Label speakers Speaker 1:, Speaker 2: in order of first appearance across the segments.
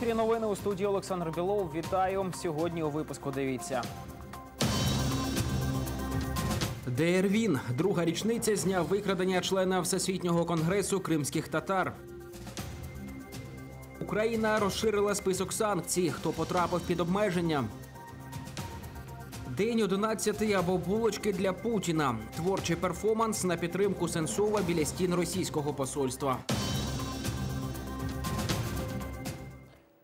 Speaker 1: Ефірі новини у студії Олександр Білов. Вітаю сьогодні. У випуску дивіться. ДРВІН. Друга річниця з дня викрадення члена Всесвітнього конгресу кримських татар. Україна розширила список санкцій. Хто потрапив під обмеження? День 11 або булочки для Путіна. Творчий перформанс на підтримку Сенцова біля стін російського посольства.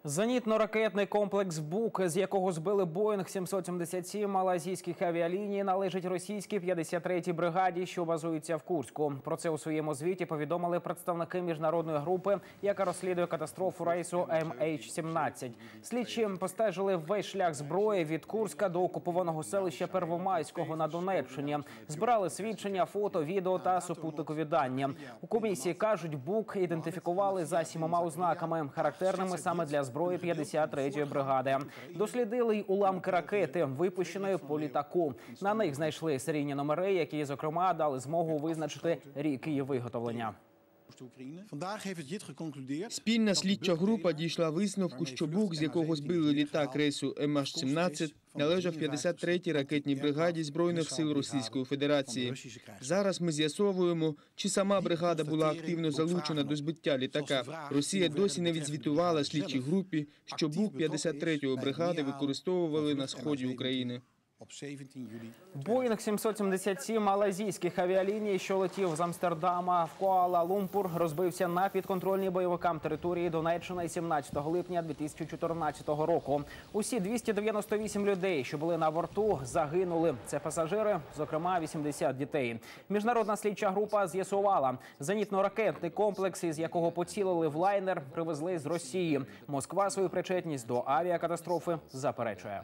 Speaker 1: Зенітно-ракетний комплекс БУК, з якого збили Боїнг 777 малазійських авіаліній, належить російській 53-й бригаді, що базується в Курську. Про це у своєму звіті повідомили представники міжнародної групи, яка розслідує катастрофу рейсу MH17. Слідчі постежили весь шлях зброї від Курська до окупованого селища Первомайського на Донеччині. Збирали свідчення, фото, відео та супутникові дані. У комісії кажуть, БУК ідентифікували за сімома ознаками, характерними саме для зброї 53-ї бригади. Дослідили й уламки ракети, випущеної по літаку. На них знайшли серійні номери, які зокрема дали змогу визначити рік її виготовлення.
Speaker 2: Vandaag heeft het JIT geconcludeerd.
Speaker 3: Спільна слідча група дійшла висновку, що бук, з якого збили літак рейсу МH17, належав 53-й ракетній бригаді збройних сил Російської Федерації. Зараз ми з'ясовуємо, чи сама бригада була активно залучена до збиття літака. Росія досі не відзвітувала слідчій групі, що бук 53-ї бригади використовували на сході України.
Speaker 2: Op 17 juli.
Speaker 1: Боїнг 777 малазійських авіаліній, що летів з Амстердама в Куала-Лумпур, розбився на підконтрольній бойовикам території Донеччини 17 липня 2014 року. Усі 298 людей, що були на борту, загинули. Це пасажири, зокрема 80 дітей. Міжнародна слідча група з'ясувала зенітно-ракетний комплекс, із якого поцілили в лайнер, привезли з Росії. Москва свою причетність до авіакатастрофи заперечує.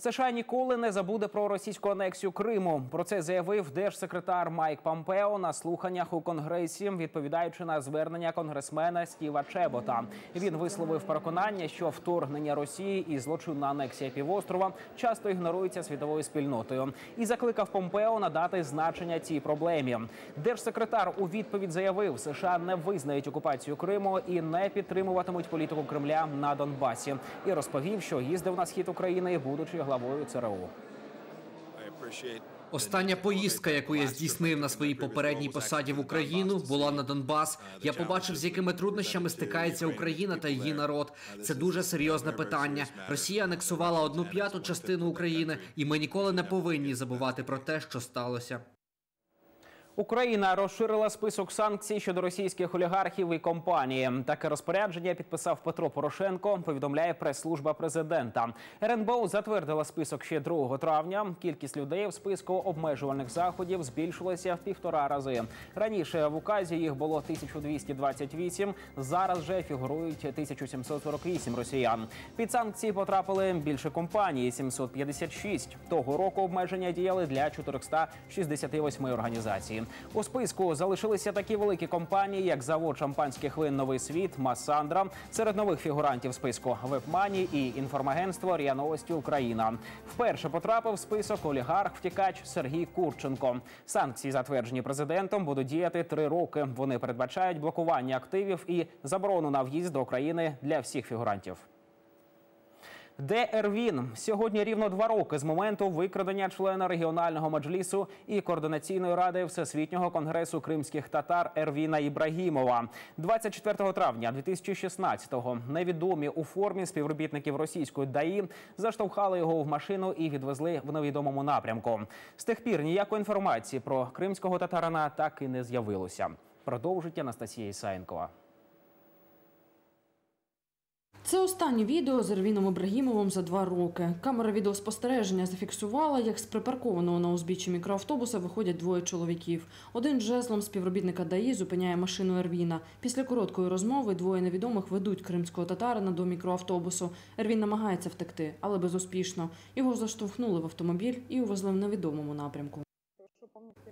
Speaker 1: США ніколи не забуде про російську анексію Криму. Про це заявив держсекретар Майк Помпео на слуханнях у конгресі, відповідаючи на звернення конгресмена Стіва Чебота. Він висловив переконання, що вторгнення Росії і злочинна анексія півострова часто ігнорується світовою спільнотою, і закликав Помпео надати значення цій проблемі. Держсекретар у відповідь заявив, США не визнають окупацію Криму і не підтримуватимуть політику Кремля на Донбасі. І розповів, що їздив на схід України, будучи главою ЦРУ.
Speaker 4: Остання поїздка, яку я здійснив на своїй попередній посаді в Україну, була на Донбас. Я побачив, з якими труднощами стикається Україна та її народ. Це дуже серйозне питання. Росія анексувала одну п'яту частину України, і ми ніколи не повинні забувати про те, що сталося.
Speaker 1: Україна розширила список санкцій щодо російських олігархів і компанії. Таке розпорядження підписав Петро Порошенко. Повідомляє прес-служба президента. РНБО затвердила список ще 2 травня. Кількість людей в списку обмежувальних заходів збільшилася в півтора рази. Раніше в указі їх було 1228, Зараз же фігурують 1748 росіян. Під санкції потрапили більше компаній 756. Того року обмеження діяли для 468 організацій. У списку залишилися такі великі компанії, як завод шампанських вин Новий світ, Масандра. Серед нових фігурантів списку Вебмані і інформагентство РІА Новості Україна. Вперше потрапив в список олігарх втікач Сергій Курченко. Санкції, затверджені президентом, будуть діяти три роки. Вони передбачають блокування активів і заборону на в'їзд до України для всіх фігурантів. Де Ервін сьогодні рівно два роки з моменту викрадення члена регіонального меджлісу і координаційної ради всесвітнього конгресу кримських татар Ервіна Ібрагімова. 24 травня 2016-го невідомі у формі співробітників російської ДАІ заштовхали його в машину і відвезли в невідомому напрямку. З тих пір ніякої інформації про кримського татарина так і не з'явилося. Продовжить Анастасія Ісаєнкова.
Speaker 5: Це останнє відео з Ервіном Ібрагімовим за два роки. Камера відеоспостереження зафіксувала, як з припаркованого на узбіччі мікроавтобуса виходять двоє чоловіків. Один жезлом співробітника ДАІ зупиняє машину Ервіна. Після короткої розмови двоє невідомих ведуть кримського татарина до мікроавтобусу. Ервін намагається втекти, але безуспішно. Його заштовхнули в автомобіль і увезли в невідомому напрямку.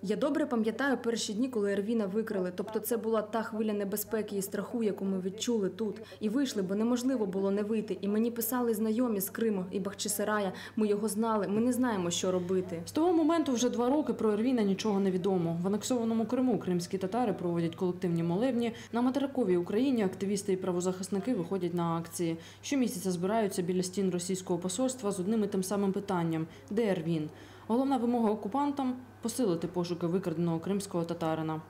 Speaker 6: Я добре пам'ятаю перші дні, коли Ервіна викрили. Тобто це була та хвиля небезпеки і страху, яку ми відчули тут. І вийшли, бо неможливо було не вийти. І мені писали знайомі з Криму і Бахчисарая. Ми його знали. Ми не знаємо, що робити.
Speaker 5: З того моменту вже два роки про Ервіна нічого не відомо. В анексованому Криму кримські татари проводять колективні молебні. На материковій Україні активісти і правозахисники виходять на акції. Щомісяця збираються біля стін російського посольства з одним і тим самим питанням: де Ервін? Головна вимога окупантам посилити пошуки викраденого кримського татарина.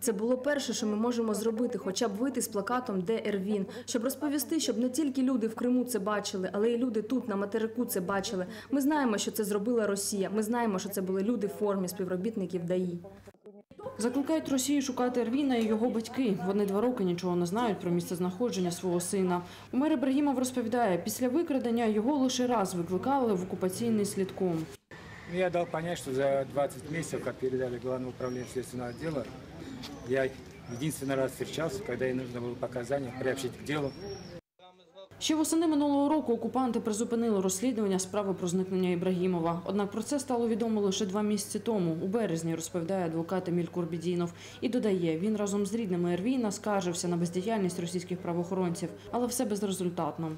Speaker 6: Це було перше, що ми можемо зробити, хоча б вийти з плакатом Де Ервін, щоб розповісти, щоб не тільки люди в Криму це бачили, але й люди тут на материку це бачили. Ми знаємо, що це зробила Росія. Ми знаємо, що це були люди в формі співробітників ДАІ.
Speaker 5: Закликають Росію шукати Ервіна і його батьки. Вони два роки нічого не знають про місце знаходження свого сина. Умер Ібрагімов розповідає, після викрадення його лише раз викликали в окупаційний слідком.
Speaker 7: Ну, Я дал понять, что за 20 месяцев, как передали Главное управление следственного отдела, я единственный раз встречался, когда ей нужно было показания приобщить к делу.
Speaker 5: Ще восени минулого року окупанти призупинили розслідування справи про зникнення Ібрагімова. Однак про це стало відомо лише два місяці тому, у березні, розповідає адвокат Еміль Курбідінов. І додає, він разом з рідними Ервіна скаржився на бездіяльність російських правоохоронців, але все безрезультатно.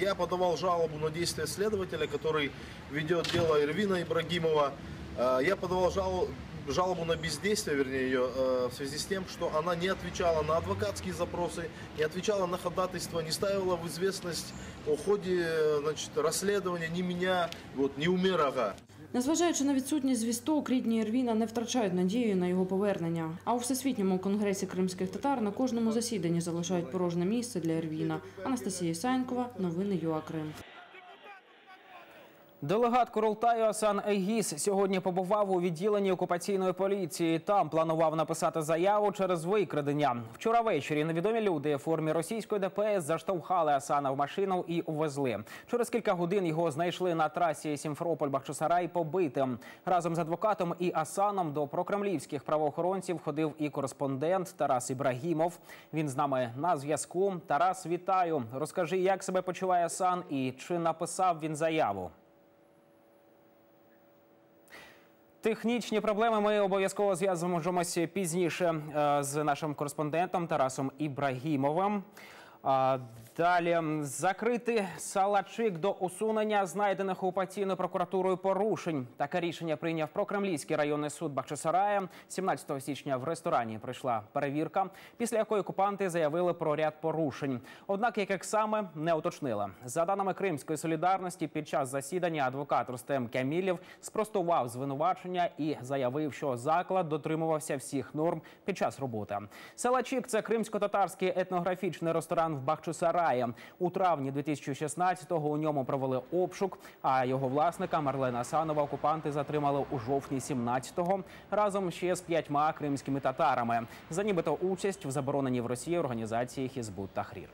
Speaker 8: Я подавал жалобу на действия следователя, который ведет дело Ирвина Ибрагимова. Э, Я подавал жалобу, жалобу на бездействие, вернее, ее, э, в связи с тем, что она не отвечала на адвокатские запросы, не отвечала на ходатайство, не ставила в известность о ходе э, значит, расследования ни меня, вот, ни Умерага.
Speaker 5: Незважаючи на відсутність звісток, рідні Ервіна не втрачають надію на його повернення. А у всесвітньому конгресі кримських татар на кожному засіданні залишають порожнє місце для Ервіна. Анастасія Санькова, новини ЮА Крим.
Speaker 1: Делегат Курултаю Асан Егіз сьогодні побував у відділенні окупаційної поліції. Там планував написати заяву через викрадення. Вчора ввечері невідомі люди в формі російської ДПС заштовхали Асана в машину і увезли. Через кілька годин його знайшли на трасі Сімферополь-Бахчисарай побитим. Разом з адвокатом і Асаном до прокремлівських правоохоронців ходив і кореспондент Тарас Ібрагімов. Він з нами на зв'язку. Тарас, вітаю. Розкажи, як себе почуває Асан і чи написав він заяву? Технічні проблеми ми обов'язково зв'язуємося пізніше е, з нашим кореспондентом Тарасом Ібрагімовим. Далі закрити салачик до усунення знайдених окупаційною прокуратурою порушень. Таке рішення прийняв прокремлівський районний суд Бахчисарая. 17 січня в ресторані прийшла перевірка, після якої окупанти заявили про ряд порушень. Однак, яких саме не уточнили. За даними Кримської солідарності, під час засідання адвокат Рустем Кямілєв спростував звинувачення і заявив, що заклад дотримувався всіх норм під час роботи. Салачик це кримсько-татарський етнографічний ресторан в Бахчисараї. У травні 2016-го у ньому провели обшук. А його власника Марлена Санова окупанти затримали у жовтні 17-го разом ще з п'ятьма кримськими татарами за нібито участь в забороненій в Росії організації Хізбут Тахрір.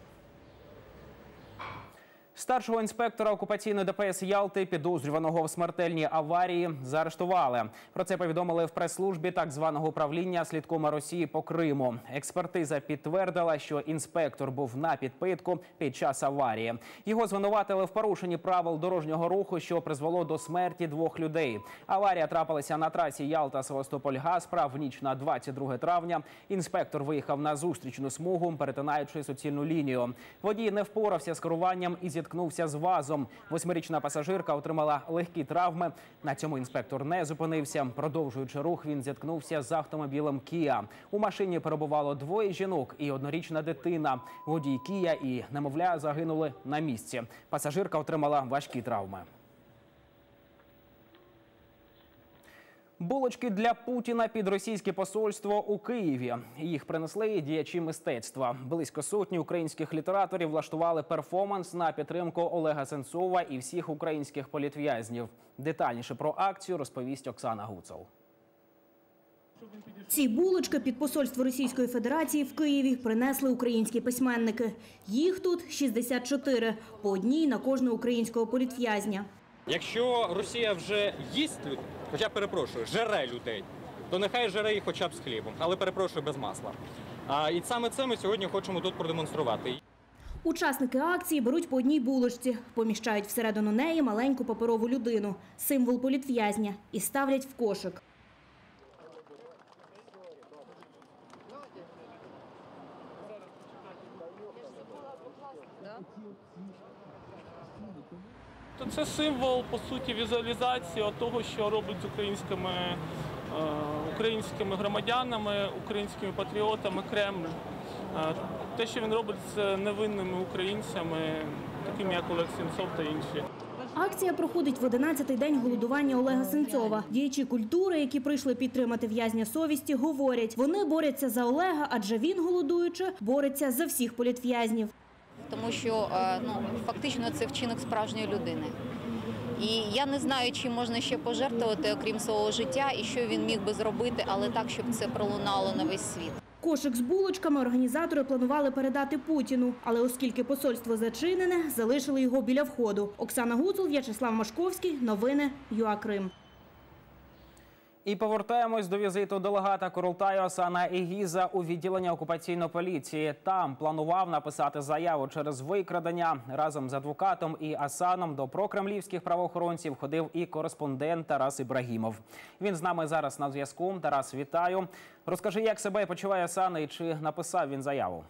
Speaker 1: Старшого інспектора окупаційної ДПС Ялти, підозрюваного в смертельній аварії, заарештували. Про це повідомили в прес-службі так званого управління слідкома Росії по Криму. Експертиза підтвердила, що інспектор був на підпитку під час аварії. Його звинуватили в порушенні правил дорожнього руху, що призвело до смерті двох людей. Аварія трапилася на трасі Ялта Севастополь Гаспра в ніч на 22 травня. Інспектор виїхав на зустрічну смугу, перетинаючи суцільну лінію. Водій не впорався з керуванням і зіткнувся з вазом. Восьмирічна пасажирка отримала легкі травми. На цьому інспектор не зупинився. Продовжуючи рух, він зіткнувся з автомобілем Кія. У машині перебувало двоє жінок і однорічна дитина. Водій Кія і немовля загинули на місці. Пасажирка отримала важкі травми. Булочки для Путіна під російське посольство у Києві. Їх принесли діячі мистецтва. Близько сотні українських літераторів влаштували перформанс на підтримку Олега Сенцова і всіх українських політв'язнів. Детальніше про акцію розповість Оксана Гуцол.
Speaker 9: Ці булочки під посольство Російської Федерації в Києві принесли українські письменники. Їх тут 64, по одній на кожного українського політв'язня.
Speaker 10: Якщо Росія вже їсть хоча перепрошую, жере людей, то нехай жере їх хоча б з хлібом, але перепрошую без масла. А і саме це ми сьогодні хочемо тут продемонструвати.
Speaker 9: Учасники акції беруть по одній булочці, поміщають всередину неї маленьку паперову людину, символ політв'язня, і ставлять в кошик.
Speaker 11: То це символ, по суті, візуалізації того, що робить з українськими, е, українськими громадянами, українськими патріотами Кремль. Е, те, що він робить з невинними українцями, такими як Олег Сенцов та інші.
Speaker 9: Акція проходить в 11-й день голодування Олега Сенцова. Діячі культури, які прийшли підтримати в'язня совісті, говорять, вони борються за Олега, адже він, голодуючи, бореться за всіх політв'язнів.
Speaker 12: Тому що е, ну, фактично це вчинок справжньої людини. І я не знаю, чим можна ще пожертвувати, окрім свого життя, і що він міг би зробити, але так, щоб це пролунало на весь світ.
Speaker 9: Кошик з булочками організатори планували передати Путіну, але оскільки посольство зачинене, залишили його біля входу. Оксана Гуцул, В'ячеслав Машковський. Новини ЮА Крим.
Speaker 1: І повертаємось до візиту делегата Курултаю Асана Егіза у відділення окупаційної поліції. Там планував написати заяву через викрадення разом з адвокатом і Асаном до прокремлівських правоохоронців ходив і кореспондент Тарас Ібрагімов. Він з нами зараз на зв'язку. Тарас, вітаю. Розкажи, як себе почуває Асан і чи написав він заяву?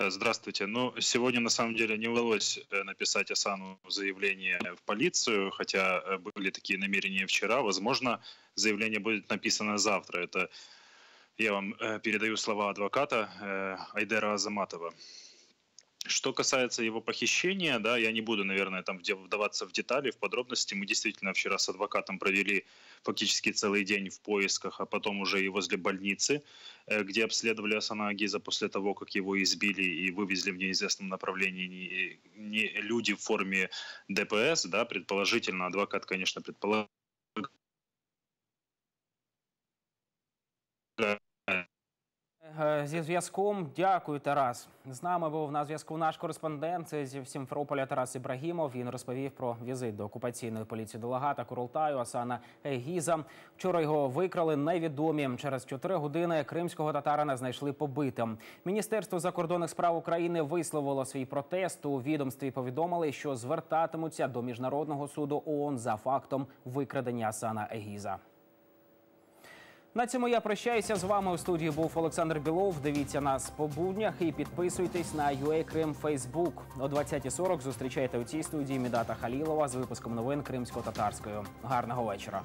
Speaker 13: Э, Здравствуйте. Ну, сегодня на самом деле не удалось э, написать Асану заявление в полицию, хотя э, были такие намерения вчера. Возможно, заявление будет написано завтра. Это я вам передаю слова адвоката Айдера Азаматова. Что касается его похищения, да, я не буду, наверное, там вдаваться в детали, в подробности. Мы действительно вчера с адвокатом провели фактически целый день в поисках, а потом уже и возле больницы, э, где обследовали Асана Агиза после того, как его избили и вывезли в неизвестном направлении не, не люди в форме ДПС, да, предположительно, адвокат, конечно, предполагает,
Speaker 1: Зі зв'язком дякую, Тарас. З нами був на зв'язку наш кореспондент зі Сімферополя Тарас Ібрагімов. Він розповів про візит до окупаційної поліції делегата Курултаю Асана Егіза. Вчора його викрали невідомі. Через чотири години кримського татарина знайшли побитим. Міністерство закордонних справ України висловило свій протест. У відомстві повідомили, що звертатимуться до міжнародного суду ООН за фактом викрадення Асана Егіза. На цьому я прощаюся з вами. У студії був Олександр Білов. Дивіться нас по буднях і підписуйтесь на UA Крим Фейсбук. О 20.40 зустрічайте у цій студії Мідата Халілова з випуском новин кримсько-татарською. Гарного вечора.